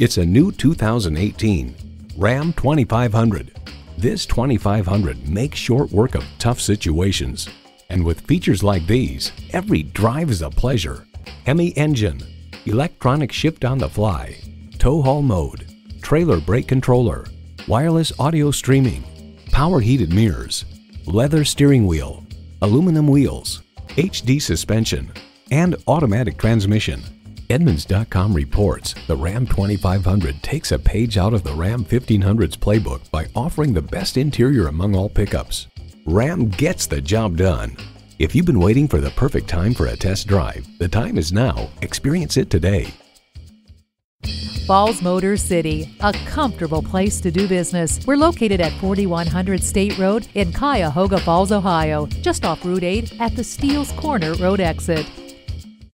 It's a new 2018 Ram 2500. This 2500 makes short work of tough situations. And with features like these, every drive is a pleasure. Hemi engine, electronic shift on the fly, tow haul mode, trailer brake controller, wireless audio streaming, power heated mirrors, leather steering wheel, aluminum wheels, HD suspension, and automatic transmission. Edmunds.com reports the Ram 2500 takes a page out of the Ram 1500's playbook by offering the best interior among all pickups. Ram gets the job done. If you've been waiting for the perfect time for a test drive, the time is now. Experience it today. Falls Motor City, a comfortable place to do business. We're located at 4100 State Road in Cuyahoga Falls, Ohio, just off Route 8 at the Steels Corner Road exit.